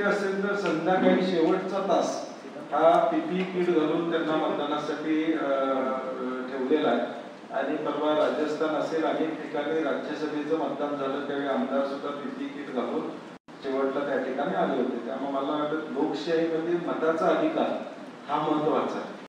शक्य असेल तर संध्याकाळी शेवटचा तास हा पीपी किट घालून त्यांना मतदानासाठी ठेवलेला आहे. आणि परवा राजस्थान असेल अनेक ठिकाणी राज्यसभेचं मतदान झालं त्यावेळी आमदार सुद्धा पीपी किट घालून शेवटला त्या ठिकाणी आले होते. त्यामुळे मला वाटतं लोकशाहीमध्ये मताचा अधिकार हा महत्त्वाचा आहे.